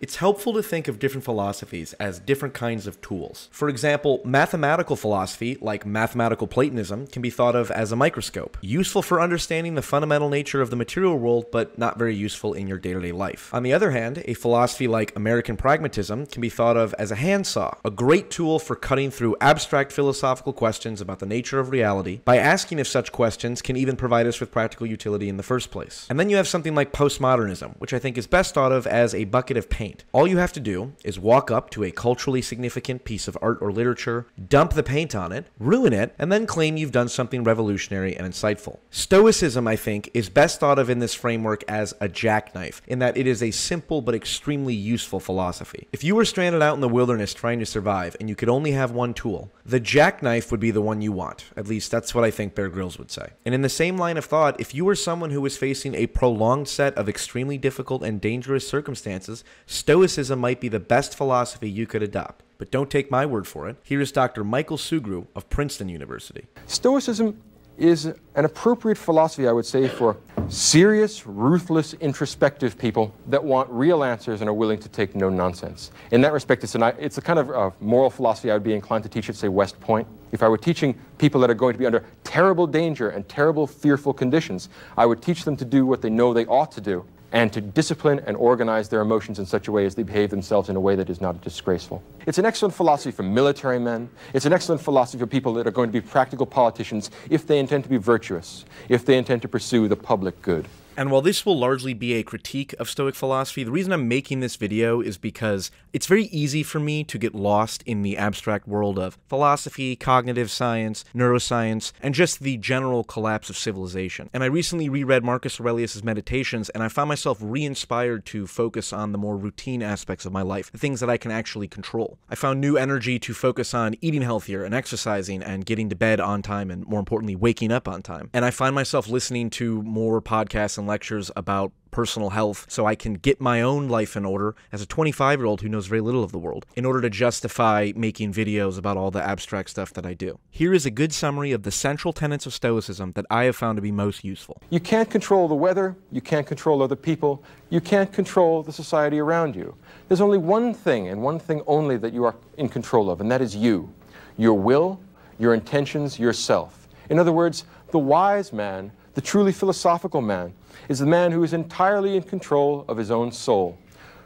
It's helpful to think of different philosophies as different kinds of tools. For example, mathematical philosophy, like mathematical Platonism, can be thought of as a microscope, useful for understanding the fundamental nature of the material world, but not very useful in your day to day life. On the other hand, a philosophy like American pragmatism can be thought of as a handsaw, a great tool for cutting through abstract philosophical questions about the nature of reality by asking if such questions can even provide us with practical utility in the first place. And then you have something like postmodernism, which I think is best thought of as a bucket of paint paint. All you have to do is walk up to a culturally significant piece of art or literature, dump the paint on it, ruin it, and then claim you've done something revolutionary and insightful. Stoicism, I think, is best thought of in this framework as a jackknife, in that it is a simple but extremely useful philosophy. If you were stranded out in the wilderness trying to survive and you could only have one tool, the jackknife would be the one you want. At least that's what I think Bear Grylls would say. And in the same line of thought, if you were someone who was facing a prolonged set of extremely difficult and dangerous circumstances, Stoicism might be the best philosophy you could adopt. But don't take my word for it. Here is Dr. Michael Sugrue of Princeton University. Stoicism is an appropriate philosophy, I would say, for serious, ruthless, introspective people that want real answers and are willing to take no nonsense. In that respect, it's, an, it's a kind of uh, moral philosophy I would be inclined to teach at, say, West Point. If I were teaching people that are going to be under terrible danger and terrible, fearful conditions, I would teach them to do what they know they ought to do and to discipline and organize their emotions in such a way as they behave themselves in a way that is not disgraceful. It's an excellent philosophy for military men. It's an excellent philosophy for people that are going to be practical politicians if they intend to be virtuous, if they intend to pursue the public good. And while this will largely be a critique of Stoic philosophy, the reason I'm making this video is because it's very easy for me to get lost in the abstract world of philosophy, cognitive science, neuroscience, and just the general collapse of civilization. And I recently reread Marcus Aurelius' Meditations, and I found myself re-inspired to focus on the more routine aspects of my life, the things that I can actually control. I found new energy to focus on eating healthier and exercising and getting to bed on time and more importantly, waking up on time. And I find myself listening to more podcasts and lectures about personal health so I can get my own life in order as a 25 year old who knows very little of the world in order to justify making videos about all the abstract stuff that I do. Here is a good summary of the central tenets of Stoicism that I have found to be most useful. You can't control the weather, you can't control other people, you can't control the society around you. There's only one thing and one thing only that you are in control of, and that is you. Your will, your intentions, yourself. In other words, the wise man the truly philosophical man is the man who is entirely in control of his own soul,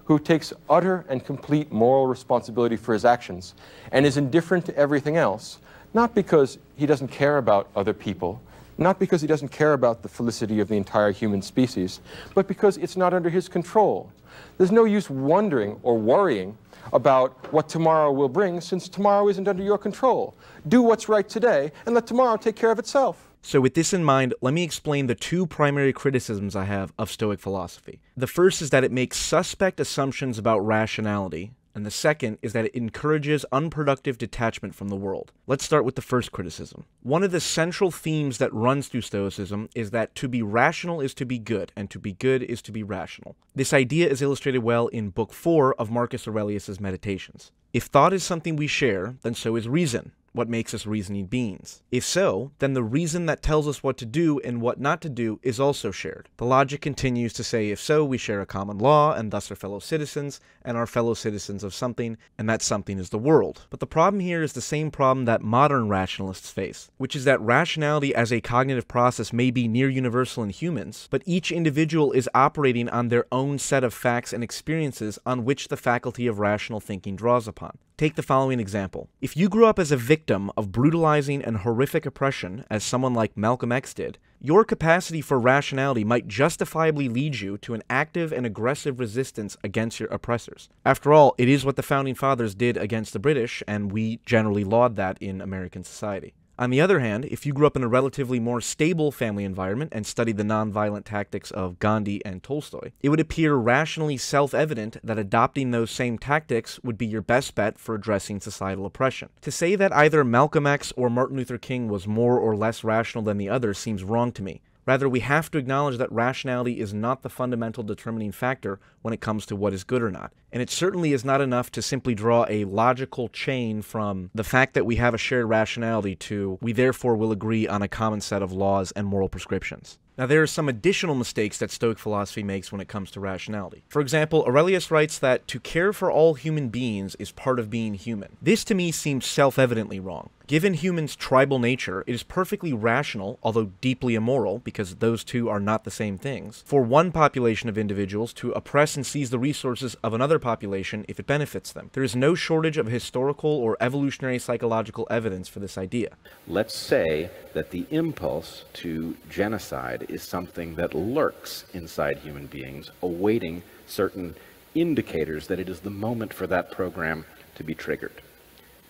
who takes utter and complete moral responsibility for his actions and is indifferent to everything else, not because he doesn't care about other people, not because he doesn't care about the felicity of the entire human species, but because it's not under his control. There's no use wondering or worrying about what tomorrow will bring since tomorrow isn't under your control. Do what's right today and let tomorrow take care of itself. So, with this in mind, let me explain the two primary criticisms I have of Stoic philosophy. The first is that it makes suspect assumptions about rationality, and the second is that it encourages unproductive detachment from the world. Let's start with the first criticism. One of the central themes that runs through Stoicism is that to be rational is to be good, and to be good is to be rational. This idea is illustrated well in Book 4 of Marcus Aurelius' Meditations. If thought is something we share, then so is reason what makes us reasoning beings. If so, then the reason that tells us what to do and what not to do is also shared. The logic continues to say if so, we share a common law and thus are fellow citizens, and are fellow citizens of something, and that something is the world. But the problem here is the same problem that modern rationalists face, which is that rationality as a cognitive process may be near universal in humans, but each individual is operating on their own set of facts and experiences on which the faculty of rational thinking draws upon. Take the following example. If you grew up as a victim of brutalizing and horrific oppression, as someone like Malcolm X did, your capacity for rationality might justifiably lead you to an active and aggressive resistance against your oppressors. After all, it is what the Founding Fathers did against the British, and we generally laud that in American society. On the other hand, if you grew up in a relatively more stable family environment and studied the nonviolent tactics of Gandhi and Tolstoy, it would appear rationally self evident that adopting those same tactics would be your best bet for addressing societal oppression. To say that either Malcolm X or Martin Luther King was more or less rational than the other seems wrong to me. Rather, we have to acknowledge that rationality is not the fundamental determining factor when it comes to what is good or not. And it certainly is not enough to simply draw a logical chain from the fact that we have a shared rationality to we therefore will agree on a common set of laws and moral prescriptions. Now, there are some additional mistakes that Stoic philosophy makes when it comes to rationality. For example, Aurelius writes that to care for all human beings is part of being human. This to me seems self evidently wrong. Given humans' tribal nature, it is perfectly rational, although deeply immoral, because those two are not the same things, for one population of individuals to oppress and seize the resources of another population if it benefits them. There is no shortage of historical or evolutionary psychological evidence for this idea. Let's say that the impulse to genocide is something that lurks inside human beings, awaiting certain indicators that it is the moment for that program to be triggered.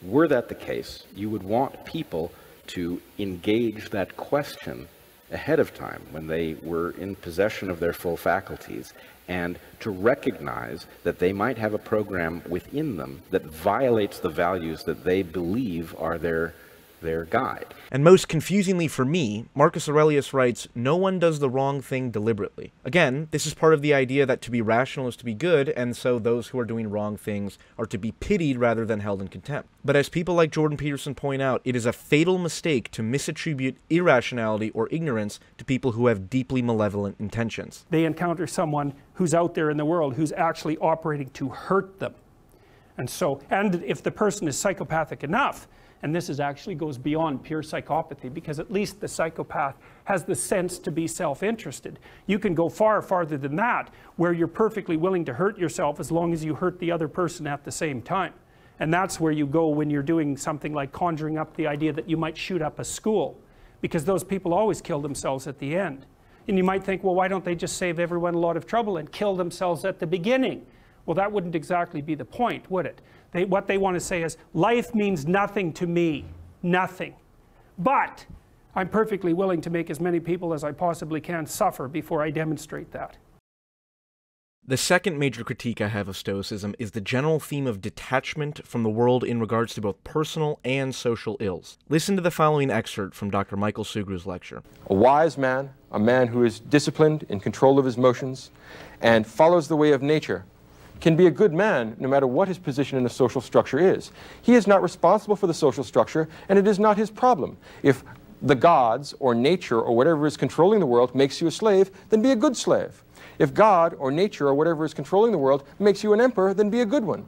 Were that the case, you would want people to engage that question ahead of time when they were in possession of their full faculties and to recognize that they might have a program within them that violates the values that they believe are their their guide. And most confusingly for me, Marcus Aurelius writes, No one does the wrong thing deliberately. Again, this is part of the idea that to be rational is to be good, and so those who are doing wrong things are to be pitied rather than held in contempt. But as people like Jordan Peterson point out, it is a fatal mistake to misattribute irrationality or ignorance to people who have deeply malevolent intentions. They encounter someone who's out there in the world who's actually operating to hurt them. And so, and if the person is psychopathic enough, and this is actually goes beyond pure psychopathy because at least the psychopath has the sense to be self-interested. You can go far farther than that where you're perfectly willing to hurt yourself as long as you hurt the other person at the same time. And that's where you go when you're doing something like conjuring up the idea that you might shoot up a school because those people always kill themselves at the end. And you might think, well, why don't they just save everyone a lot of trouble and kill themselves at the beginning? Well, that wouldn't exactly be the point, would it? They, what they want to say is, life means nothing to me. Nothing. But I'm perfectly willing to make as many people as I possibly can suffer before I demonstrate that. The second major critique I have of Stoicism is the general theme of detachment from the world in regards to both personal and social ills. Listen to the following excerpt from Dr. Michael Sugrue's lecture. A wise man, a man who is disciplined, in control of his motions, and follows the way of nature, can be a good man no matter what his position in the social structure is. He is not responsible for the social structure, and it is not his problem. If the gods or nature or whatever is controlling the world makes you a slave, then be a good slave. If God or nature or whatever is controlling the world makes you an emperor, then be a good one.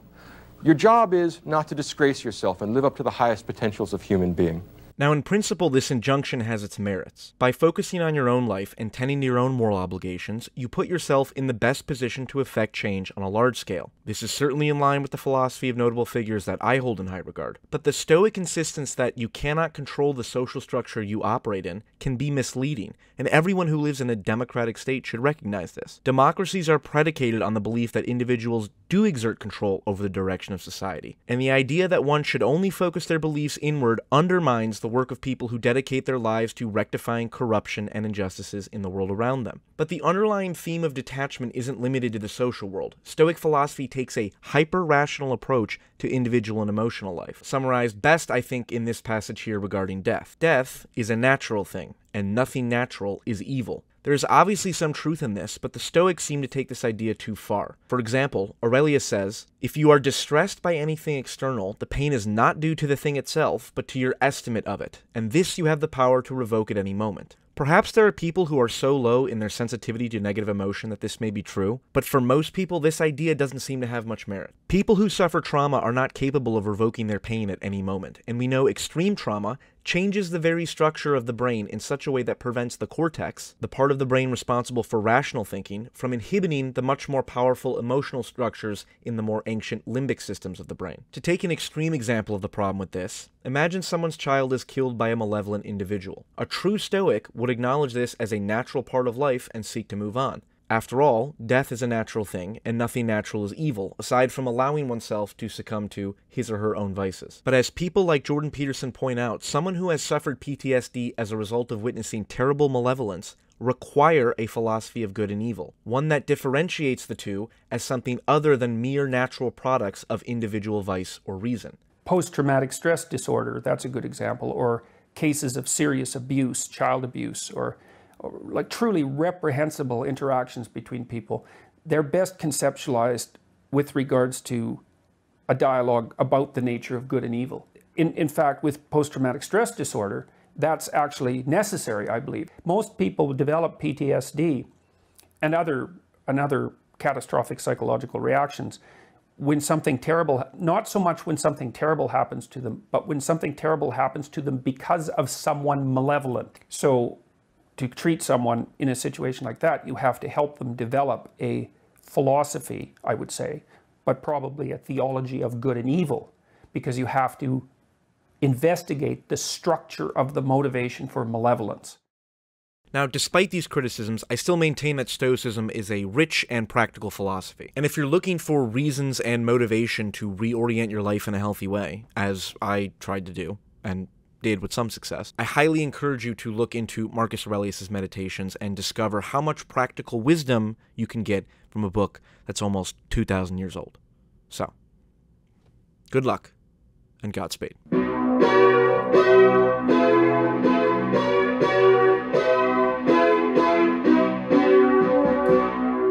Your job is not to disgrace yourself and live up to the highest potentials of human being. Now, in principle, this injunction has its merits. By focusing on your own life and tending to your own moral obligations, you put yourself in the best position to effect change on a large scale. This is certainly in line with the philosophy of notable figures that I hold in high regard. But the Stoic insistence that you cannot control the social structure you operate in can be misleading, and everyone who lives in a democratic state should recognize this. Democracies are predicated on the belief that individuals do exert control over the direction of society, and the idea that one should only focus their beliefs inward undermines the work of people who dedicate their lives to rectifying corruption and injustices in the world around them. But the underlying theme of detachment isn't limited to the social world. Stoic philosophy takes a hyper rational approach to individual and emotional life, summarized best, I think, in this passage here regarding death. Death is a natural thing, and nothing natural is evil. There is obviously some truth in this, but the Stoics seem to take this idea too far. For example, Aurelius says, If you are distressed by anything external, the pain is not due to the thing itself, but to your estimate of it, and this you have the power to revoke at any moment. Perhaps there are people who are so low in their sensitivity to negative emotion that this may be true, but for most people, this idea doesn't seem to have much merit. People who suffer trauma are not capable of revoking their pain at any moment, and we know extreme trauma changes the very structure of the brain in such a way that prevents the cortex, the part of the brain responsible for rational thinking, from inhibiting the much more powerful emotional structures in the more ancient limbic systems of the brain. To take an extreme example of the problem with this, imagine someone's child is killed by a malevolent individual. A true Stoic would acknowledge this as a natural part of life and seek to move on. After all, death is a natural thing, and nothing natural is evil, aside from allowing oneself to succumb to his or her own vices. But as people like Jordan Peterson point out, someone who has suffered PTSD as a result of witnessing terrible malevolence require a philosophy of good and evil, one that differentiates the two as something other than mere natural products of individual vice or reason. Post traumatic stress disorder, that's a good example, or cases of serious abuse, child abuse, or like truly reprehensible interactions between people, they're best conceptualized with regards to a dialogue about the nature of good and evil. In, in fact, with post traumatic stress disorder, that's actually necessary, I believe. Most people develop PTSD and other, and other catastrophic psychological reactions when something terrible, not so much when something terrible happens to them, but when something terrible happens to them because of someone malevolent. So, to treat someone in a situation like that, you have to help them develop a philosophy, I would say, but probably a theology of good and evil, because you have to investigate the structure of the motivation for malevolence. Now, despite these criticisms, I still maintain that Stoicism is a rich and practical philosophy. And if you're looking for reasons and motivation to reorient your life in a healthy way, as I tried to do, and did with some success, I highly encourage you to look into Marcus Aurelius' meditations and discover how much practical wisdom you can get from a book that's almost 2,000 years old. So, good luck and Godspeed.